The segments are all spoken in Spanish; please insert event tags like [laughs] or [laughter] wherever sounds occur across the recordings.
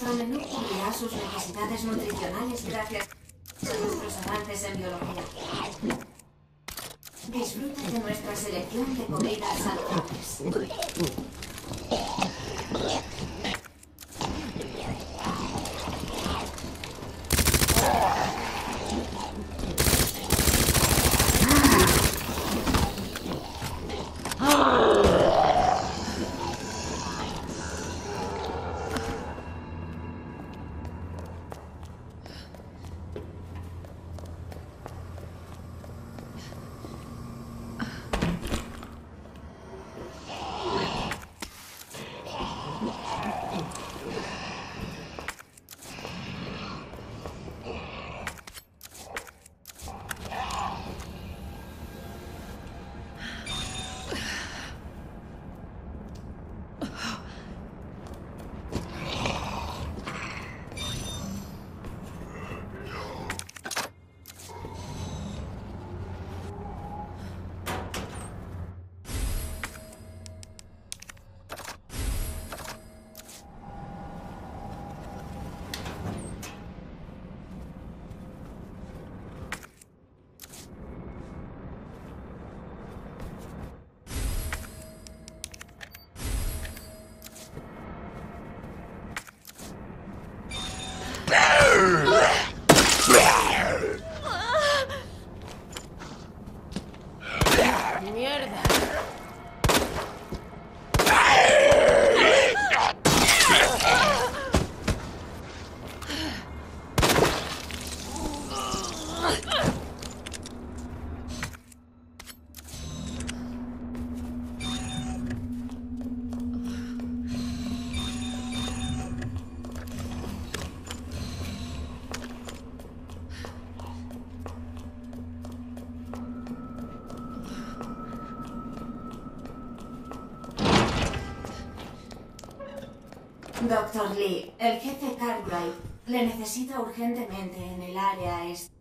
Nuestro menú cubrirá sus necesidades nutricionales gracias a nuestros avances en biología. Disfruta de nuestra selección de comidas saludables. Doctor Lee, el jefe Cartwright le necesita urgentemente en el área este.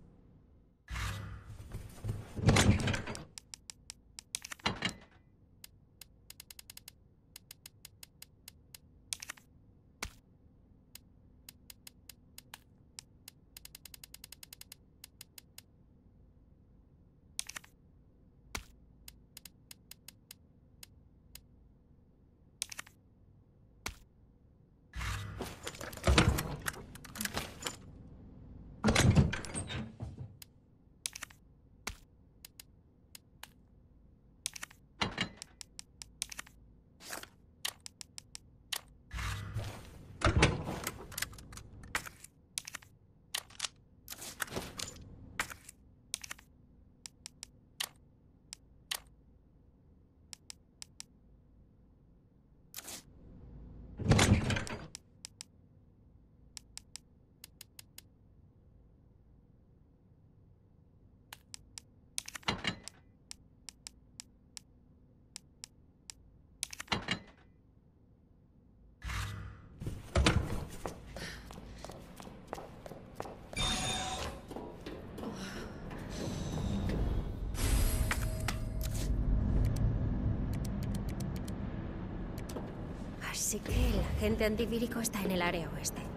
Así que el agente antivírico está en el área oeste.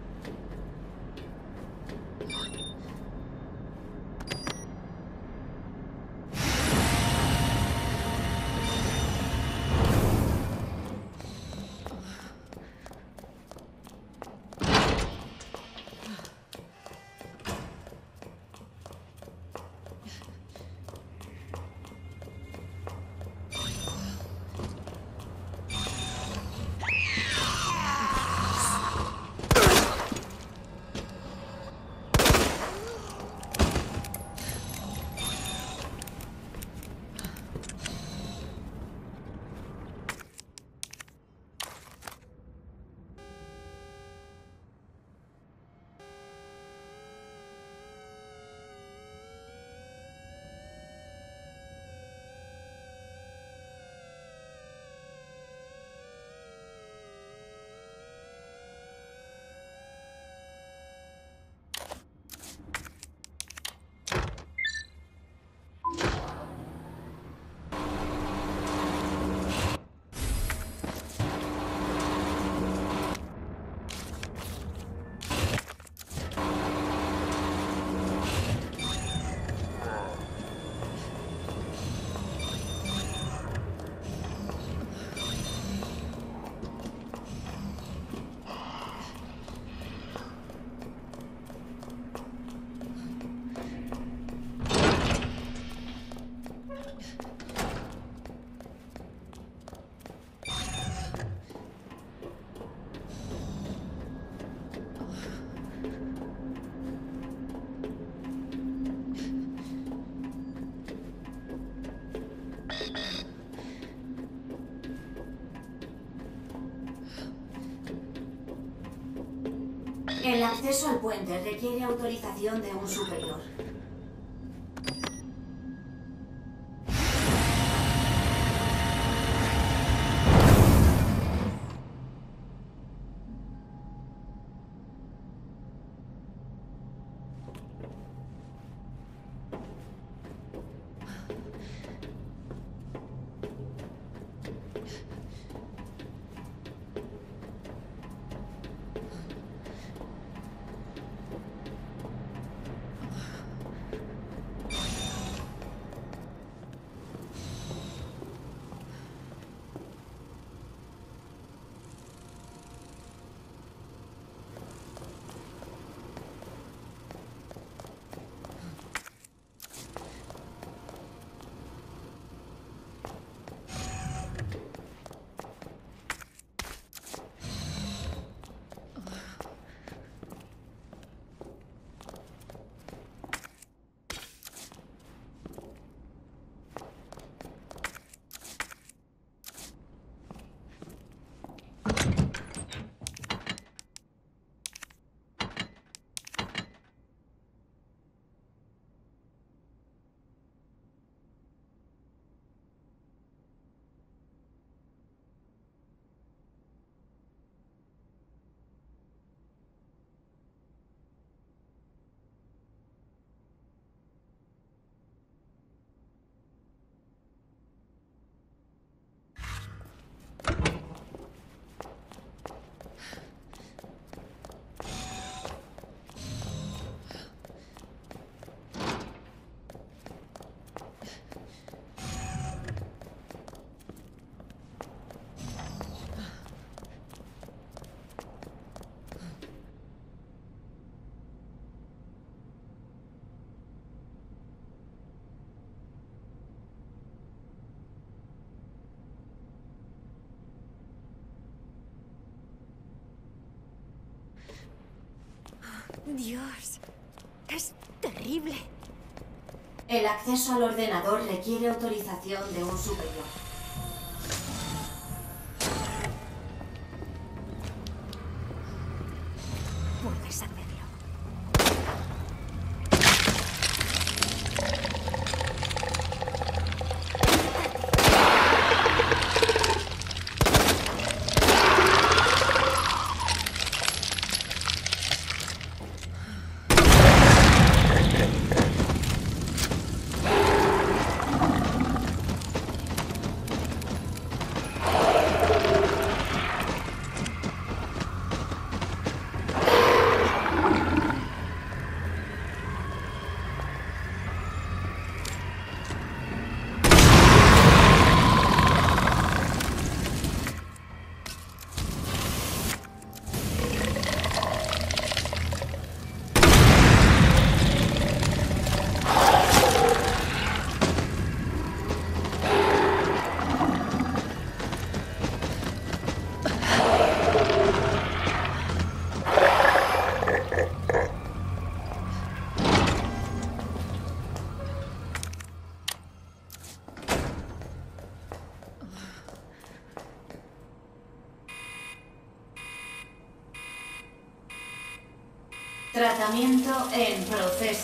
Acceso al puente requiere autorización de un superior. Dios, es terrible. El acceso al ordenador requiere autorización de un superior. Tratamiento en proceso.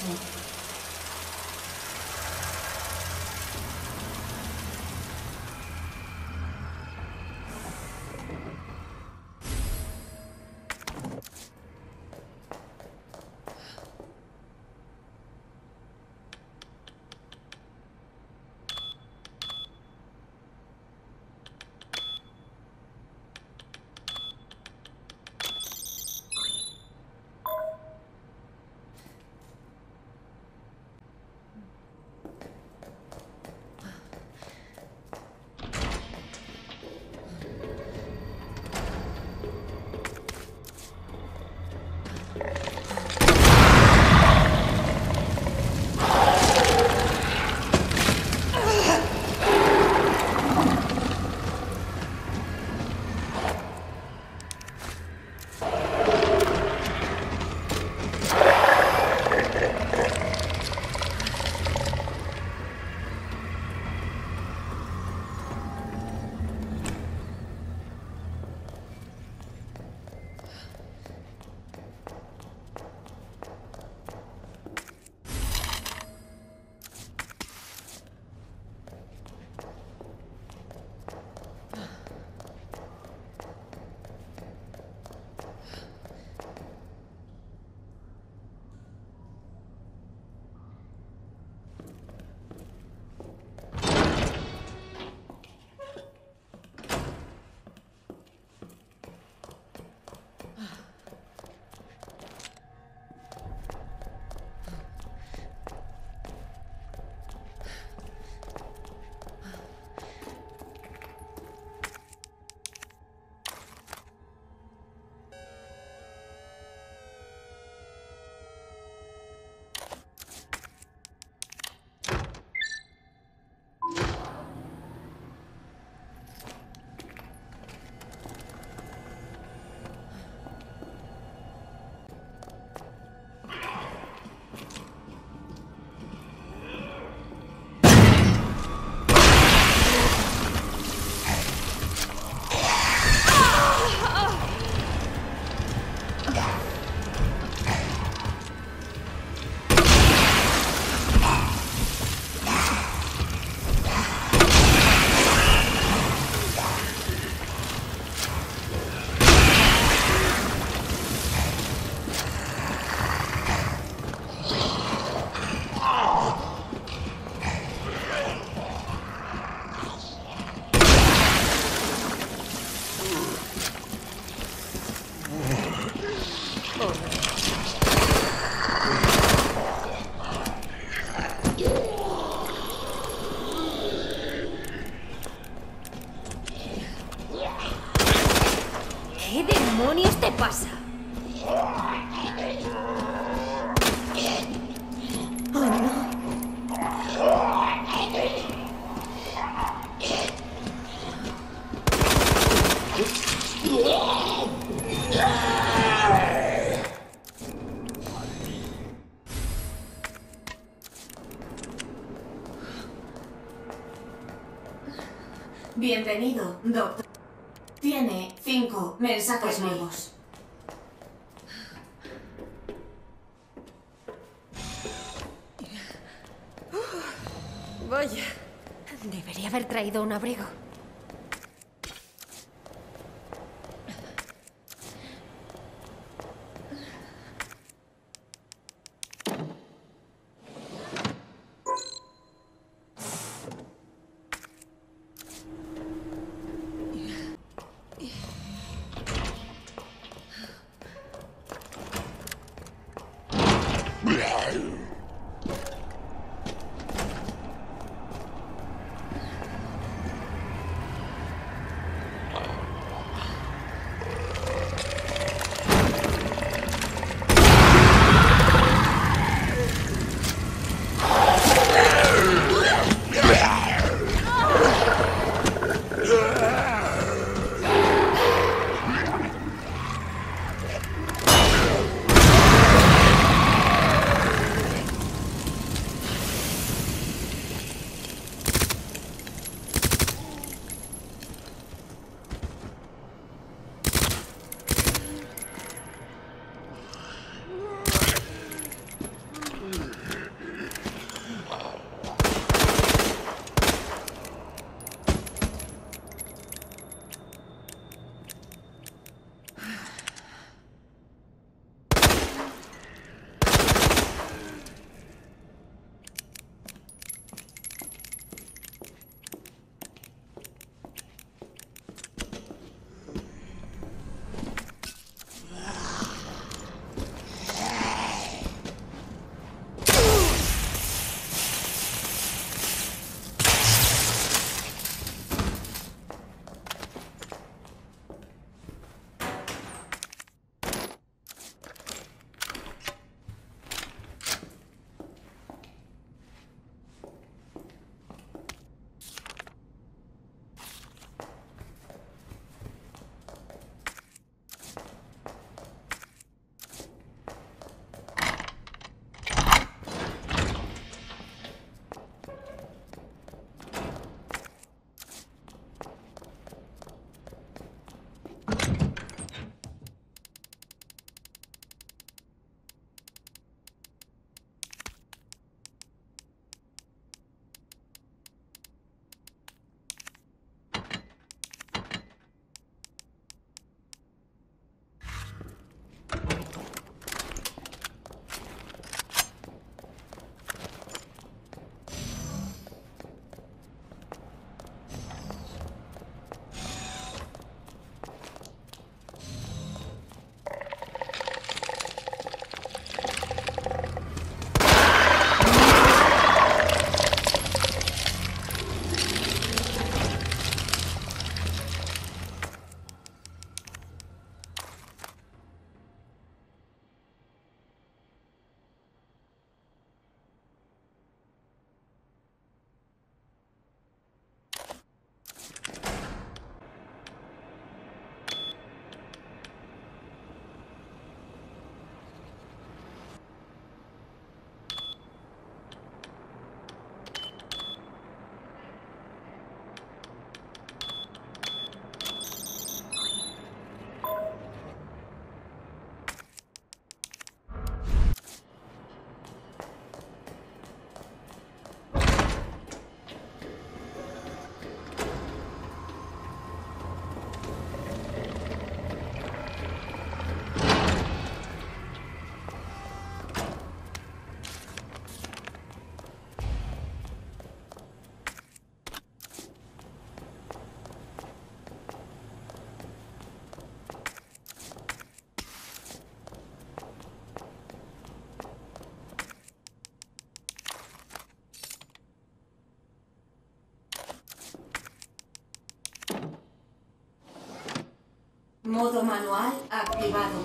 Modo manual activado.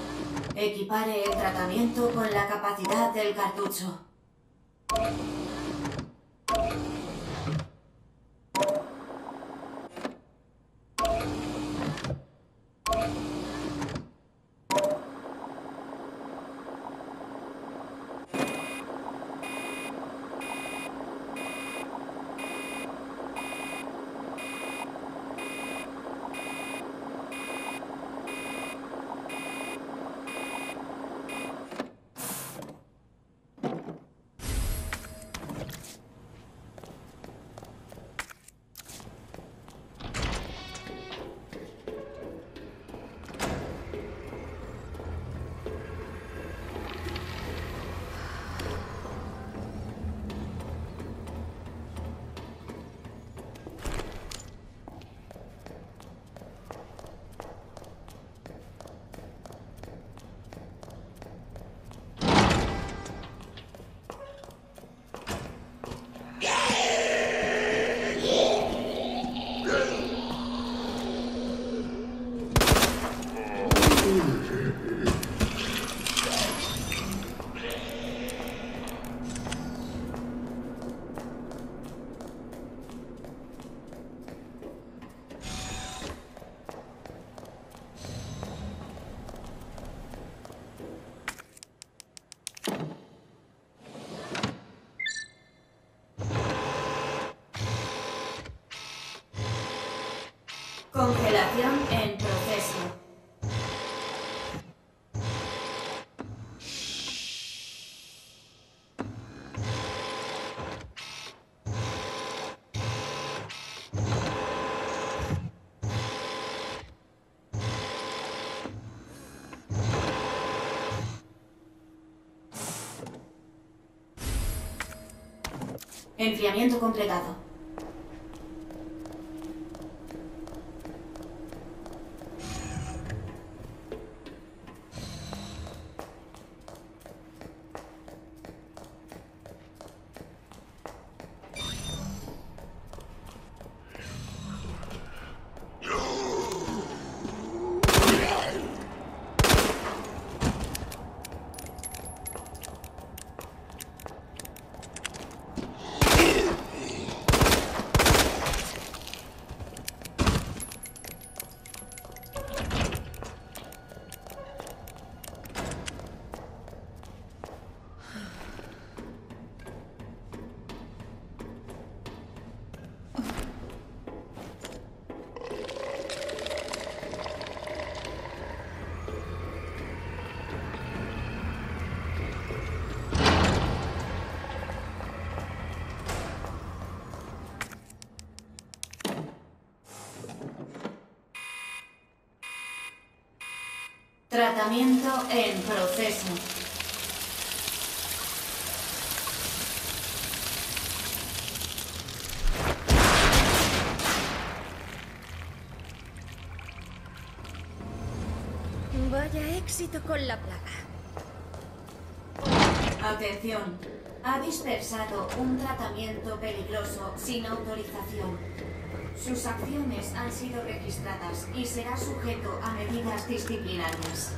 Equipare el tratamiento con la capacidad del cartucho. Enfriamiento completado. Tratamiento en proceso. Vaya éxito con la plaga. Atención. Ha dispersado un tratamiento peligroso sin autorización. Sus acciones han sido registradas y será sujeto a medidas disciplinarias.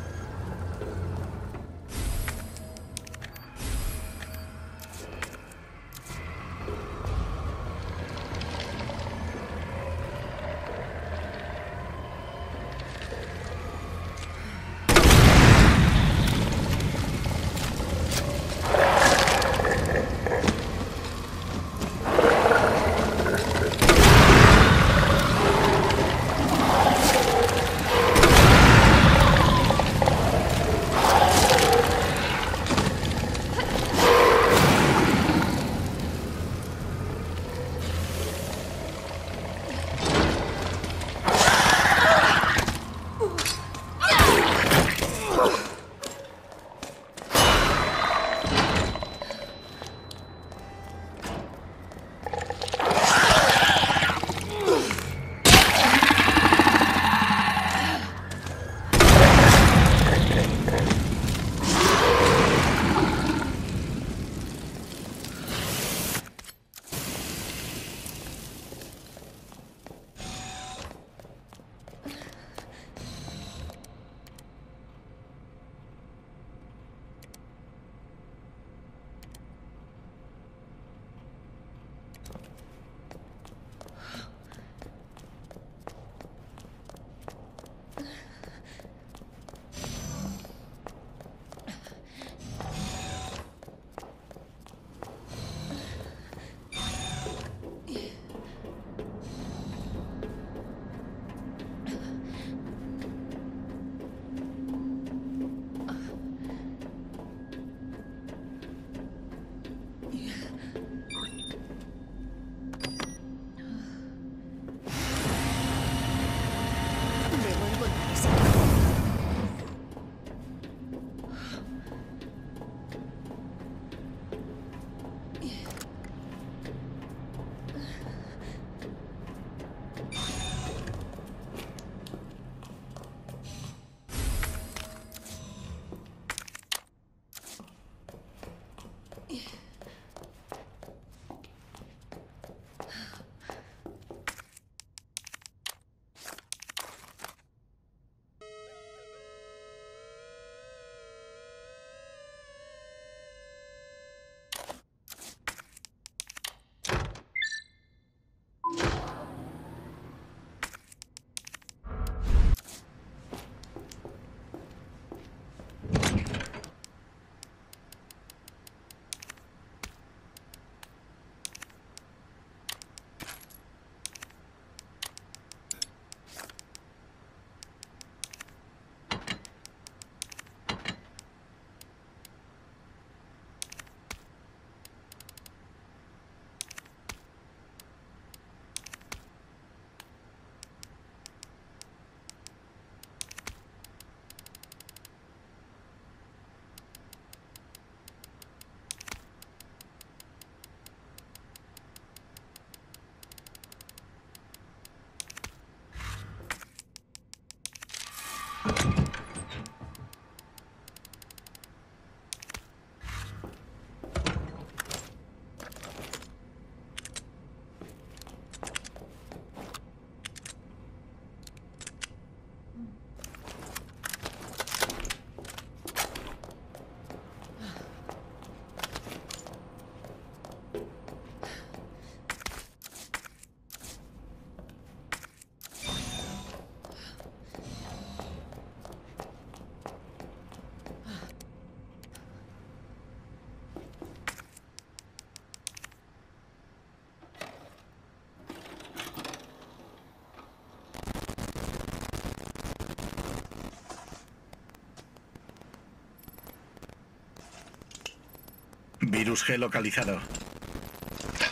Virus G localizado.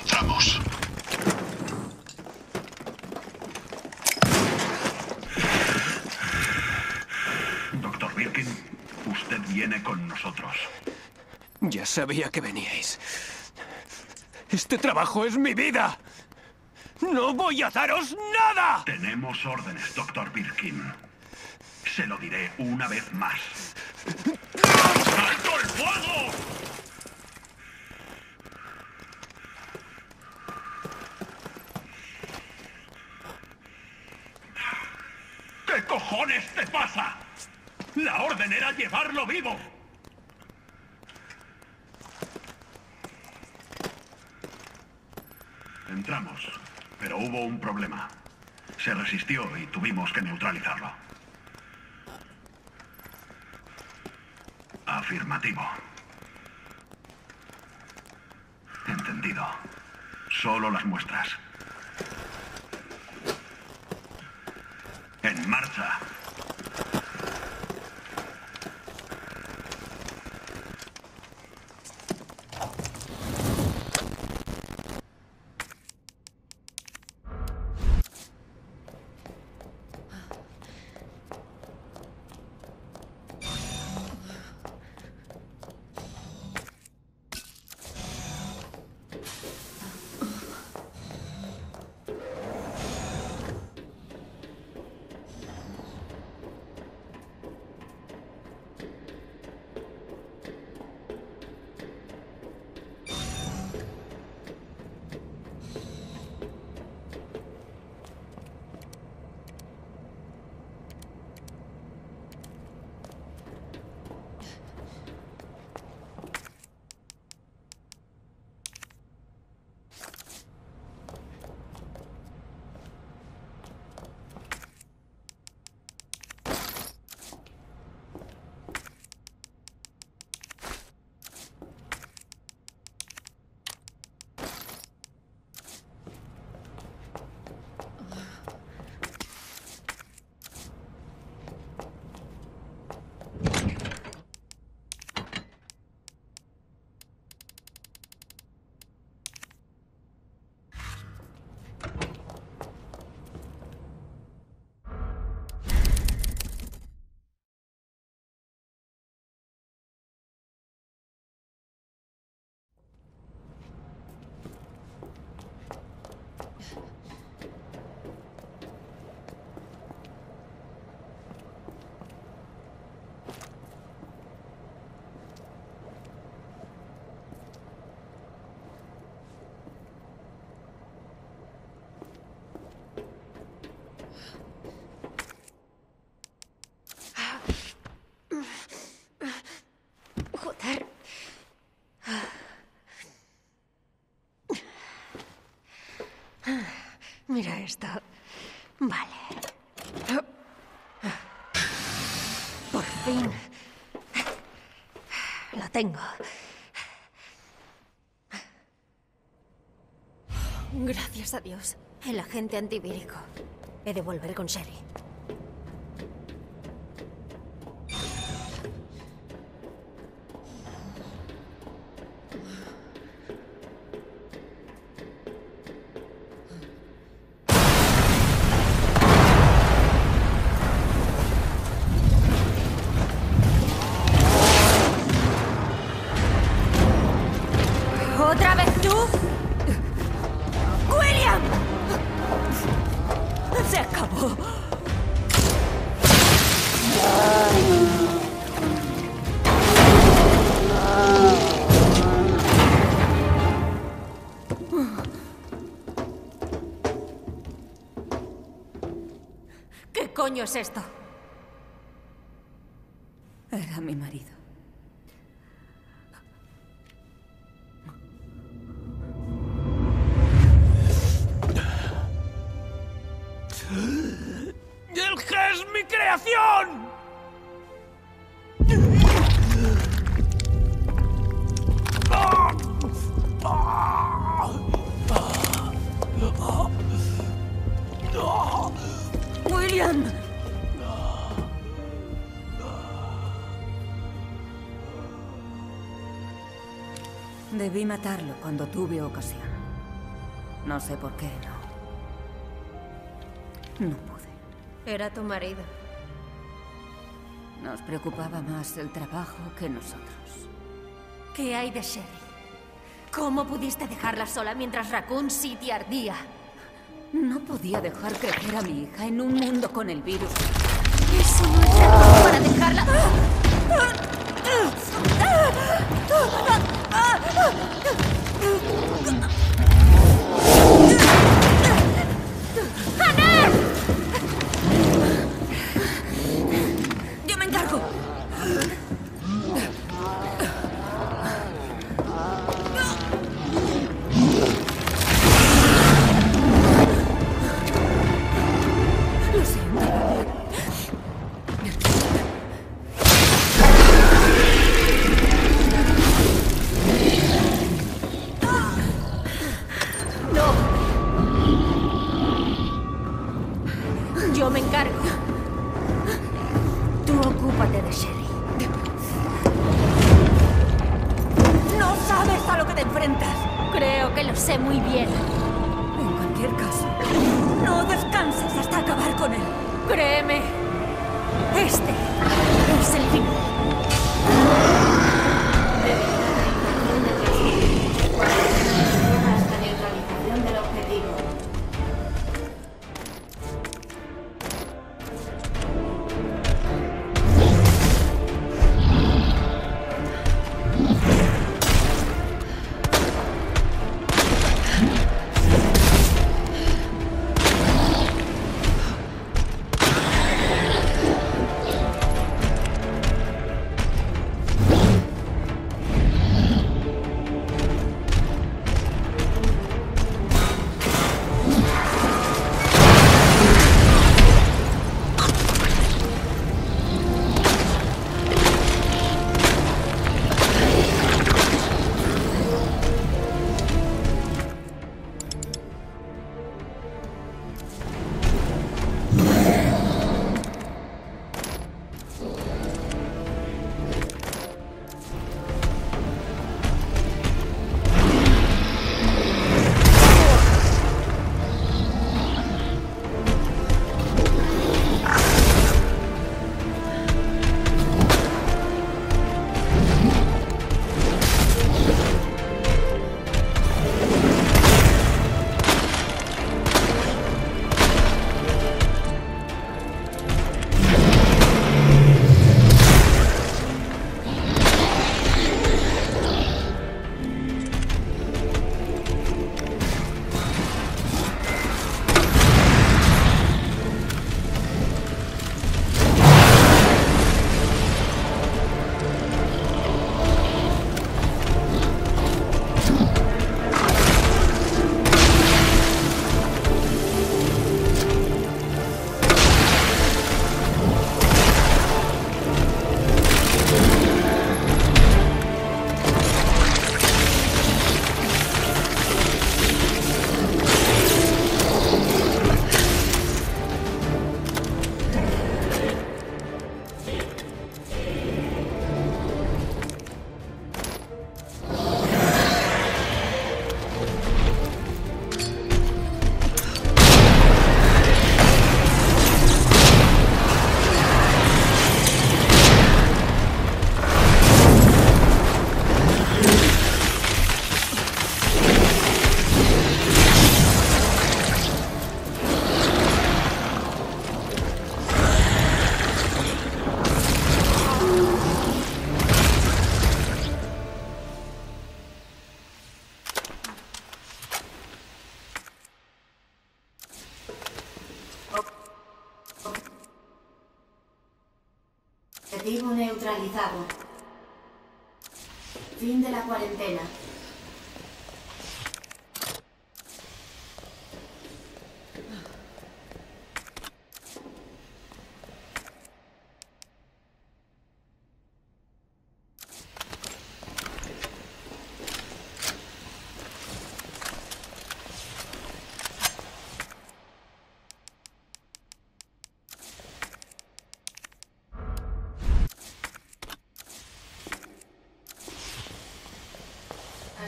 Entramos. Doctor Birkin, usted viene con nosotros. Ya sabía que veníais. Este trabajo es mi vida. ¡No voy a daros nada! Tenemos órdenes, doctor Birkin. Se lo diré una vez más. ¡Alto el fuego! ¿Qué cojones te pasa? La orden era llevarlo vivo. Entramos, pero hubo un problema. Se resistió y tuvimos que neutralizarlo. Afirmativo. Entendido. Solo las muestras. Esto. Vale. Por fin. Lo tengo. Gracias a Dios. El agente antivírico. He de volver con Sherry. Coño es Debí matarlo cuando tuve ocasión. No sé por qué, no. No pude. Era tu marido. Nos preocupaba más el trabajo que nosotros. ¿Qué hay de Sherry? ¿Cómo pudiste dejarla sola mientras Raccoon City ardía? No podía dejar crecer a mi hija en un mundo con el virus. Eso no es razón para dejarla. ¡Yo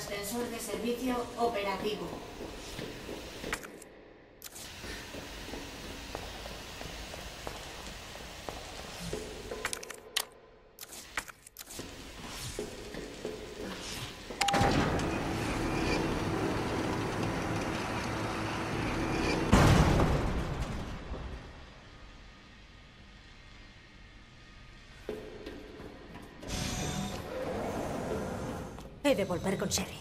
ascensor de servicio operativo. He de volver con Sherry.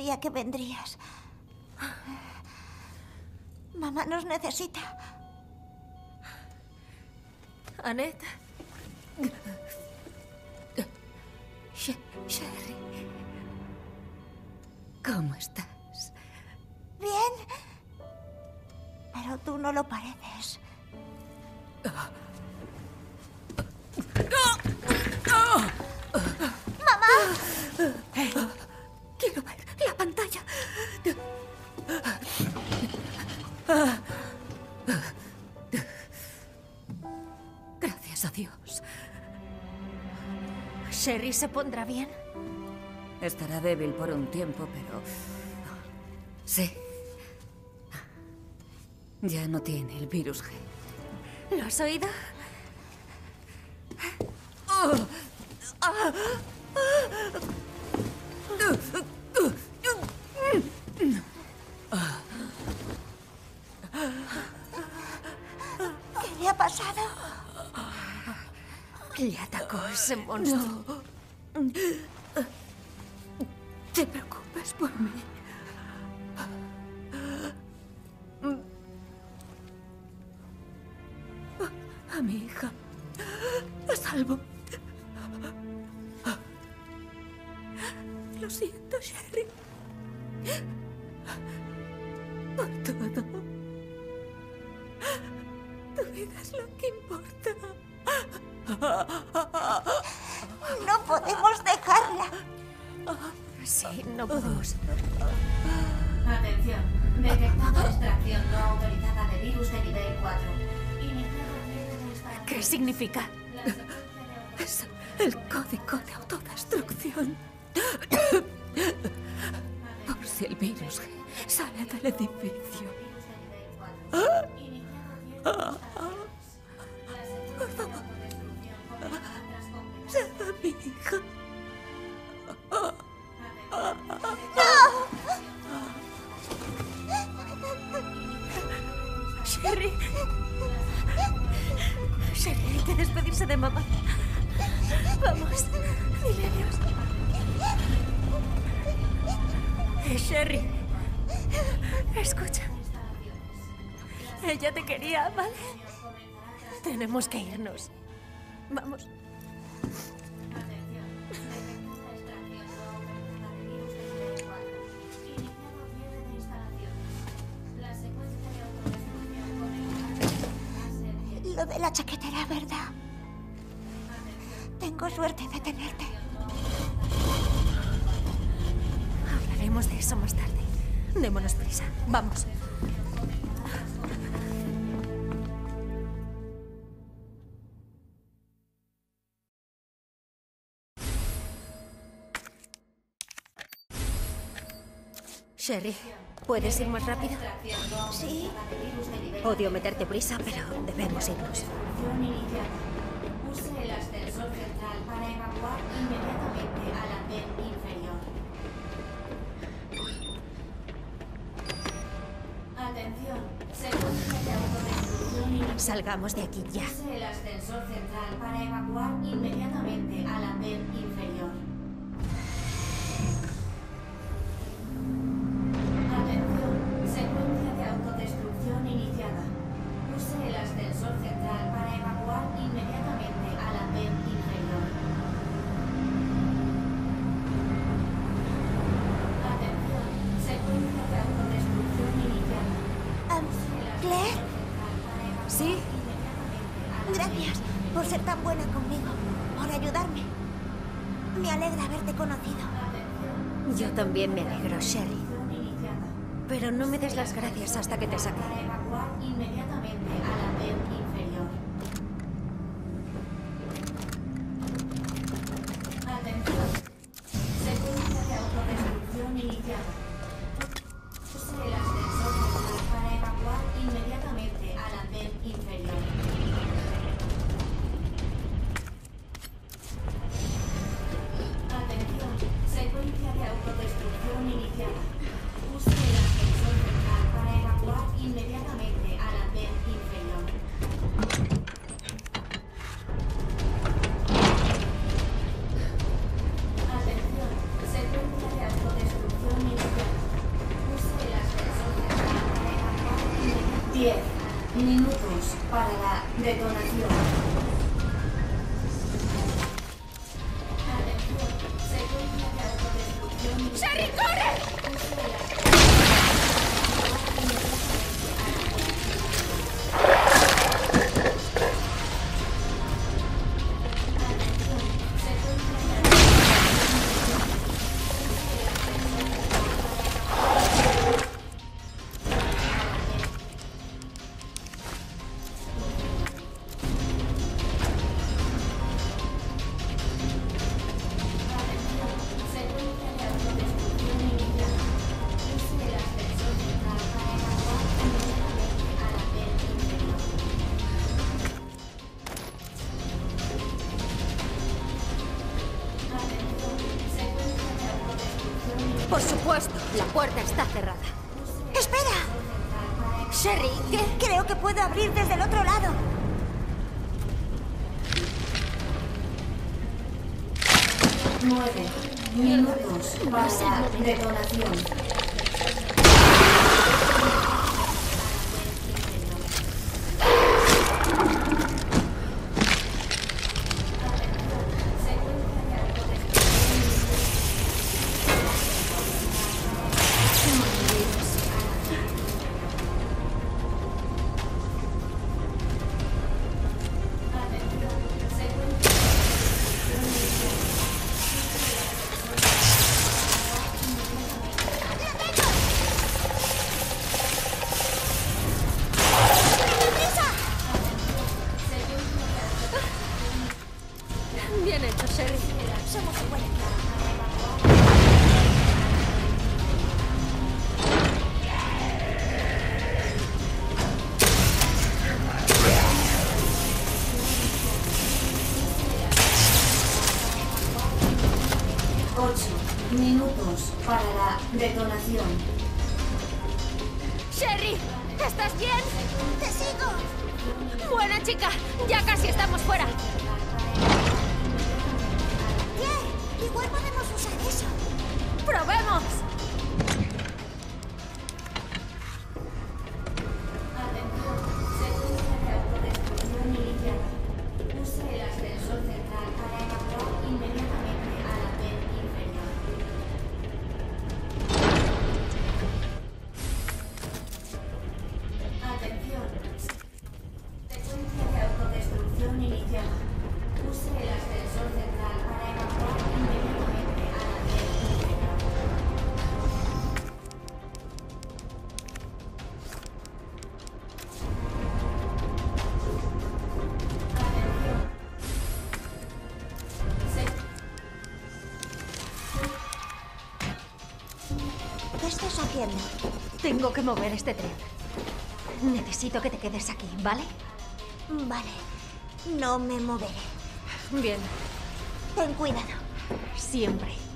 Sabía que vendrías. Mamá nos necesita. Anette. se pondrá bien? Estará débil por un tiempo, pero... Oh, sí. Ya no tiene el virus G. ¿Lo has oído? ¿Qué le ha pasado? Le atacó ese monstruo. No. Despedirse de mamá. Vamos, dile adiós. Eh, Sherry. Escucha. Ella te quería, ¿vale? Tenemos que irnos. Vamos. Sherry, ¿puedes ir más rápido? Sí, Odio meterte prisa, pero debemos irnos. Atención, autodestrucción iniciada. Salgamos de aquí ya. Use el ascensor central para evacuar inmediatamente al andén inferior. ¿Sí? gracias por ser tan buena conmigo, por ayudarme. Me alegra haberte conocido. Yo también me alegro, Sherry. Pero no me des las gracias hasta que te saque. Inmediatamente Por supuesto, la puerta está cerrada. ¡Espera! Sherry, ¿qué? Creo que puedo abrir desde el otro lado. Nueve minutos para detonación. Haciendo? Tengo que mover este tren. Necesito que te quedes aquí, ¿vale? Vale. No me moveré. Bien. Ten cuidado. Siempre.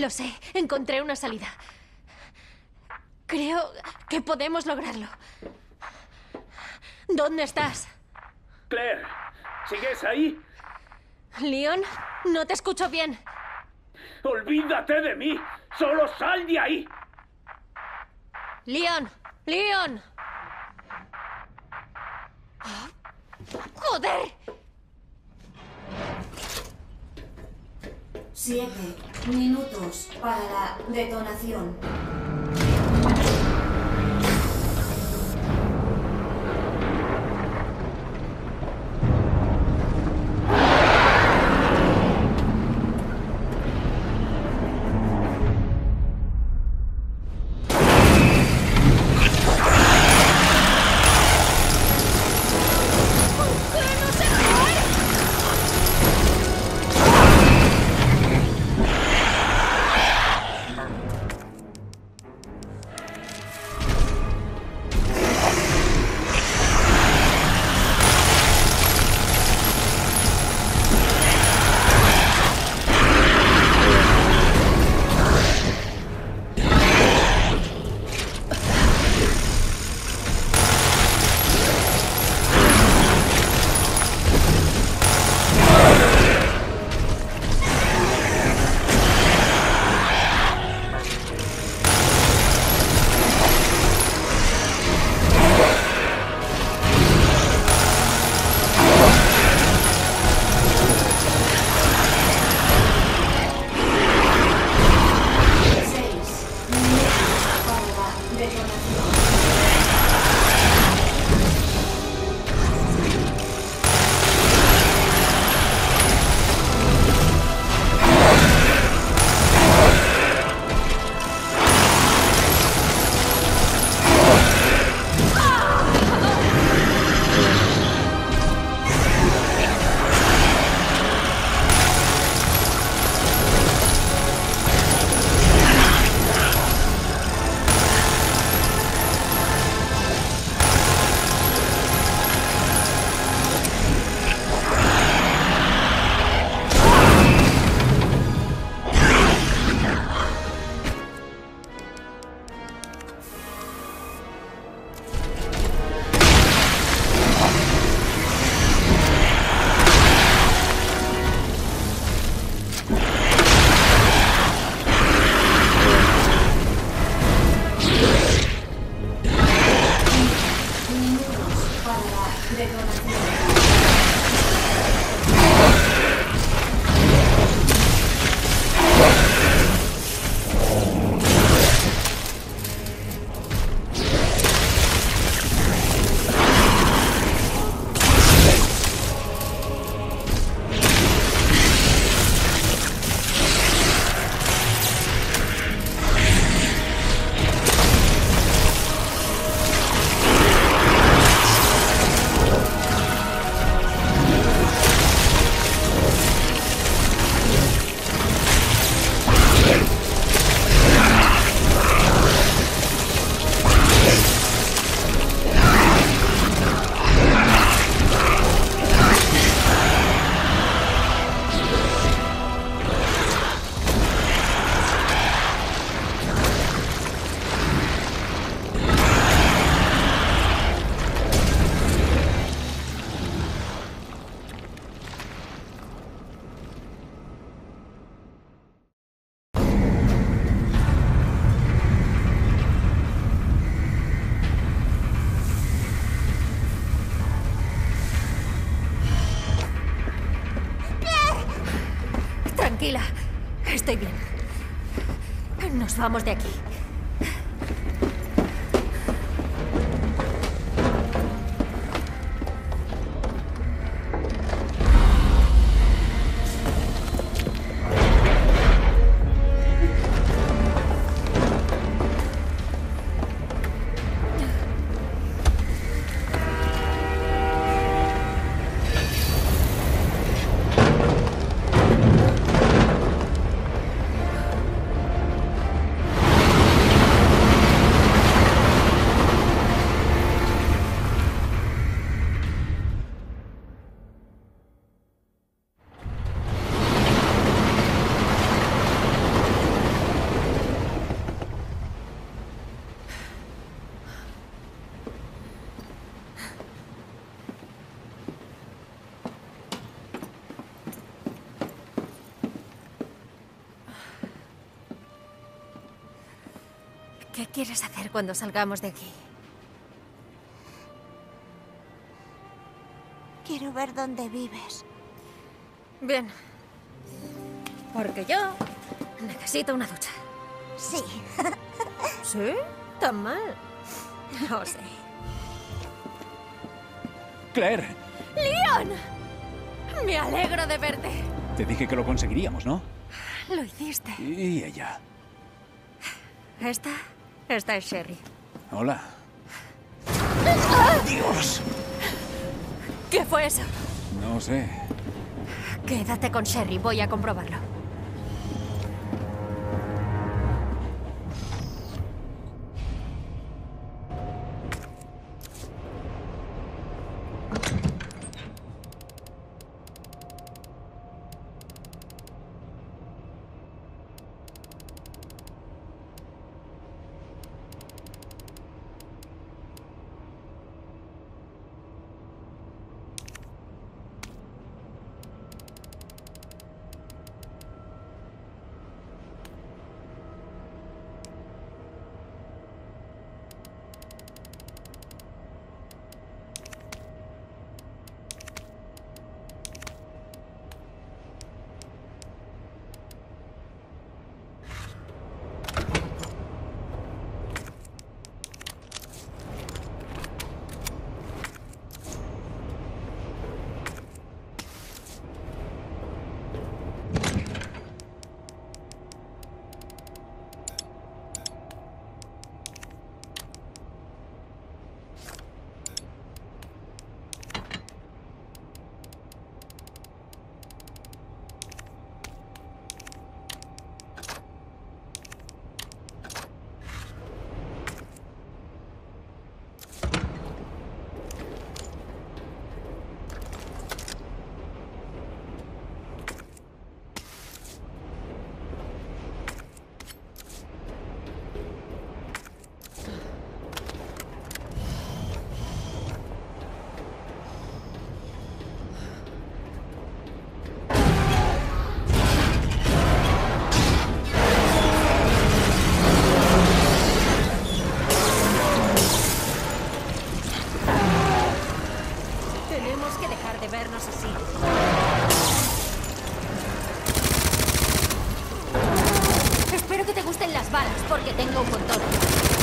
Lo sé, encontré una salida. Creo que podemos lograrlo. ¿Dónde estás? Claire, ¿sigues ahí? Leon, no te escucho bien. ¡Olvídate de mí! ¡Solo sal de ahí! Leon, Leon. ¡Joder! Siete minutos para la detonación. Estoy bien. Nos vamos de aquí. Cuando salgamos de aquí? Quiero ver dónde vives. Bien. Porque yo necesito una ducha. Sí. [laughs] ¿Sí? ¿Tan mal? No sé. Claire, ¡Leon! Me alegro de verte. te dije que lo conseguiríamos, ¿no? Lo hiciste. Y ella. Esta, esta es Sherry. Hola. Dios. ¿Qué fue eso? No sé. Quédate con Sherry, voy a comprobarlo. Gusten las balas, porque tengo un montón.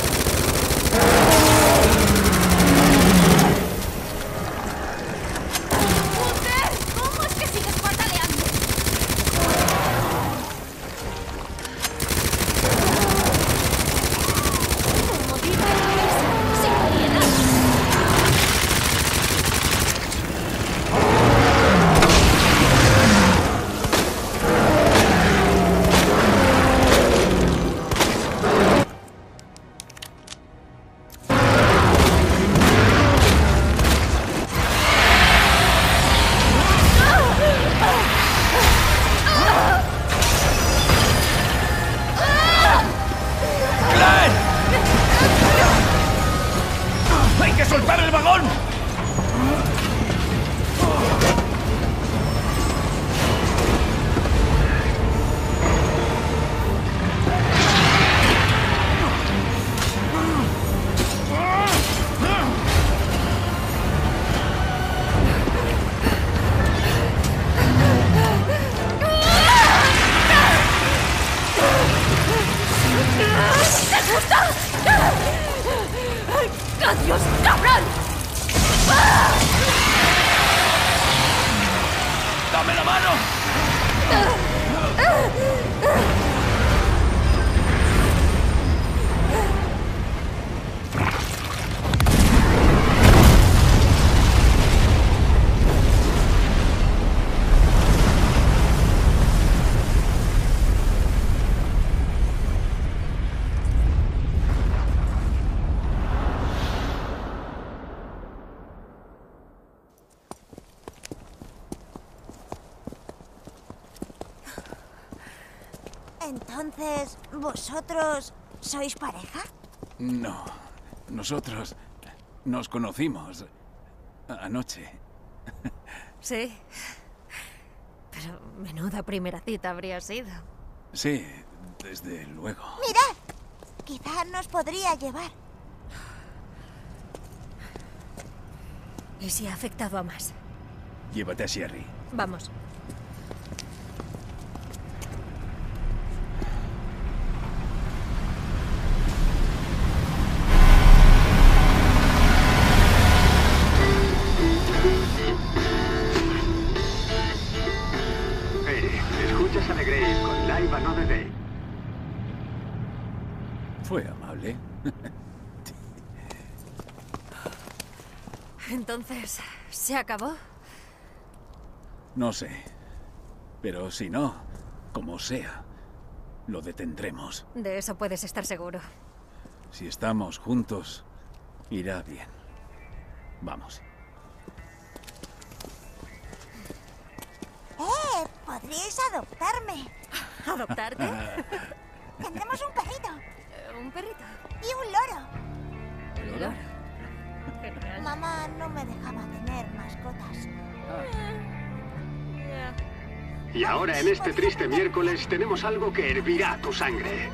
Entonces, ¿vosotros sois pareja? No. Nosotros nos conocimos anoche. Sí. Pero menuda primera cita habría sido. Sí, desde luego. Mirad, quizá nos podría llevar. ¿Y si ha afectado a más? Llévate a Sherry. Vamos. Entonces, ¿se acabó? No sé. Pero si no, como sea, lo detendremos. De eso puedes estar seguro. Si estamos juntos, irá bien. Vamos. ¡Eh! Podríais adoptarme. [laughs] ¿Adoptarte? [laughs] Tendremos un perrito ¿Un perrito? y un loro. ¿Un loro? Genial. Mamá no me dejaba tener mascotas. Ya. Y ahora en este triste miércoles tenemos algo que hervirá tu sangre.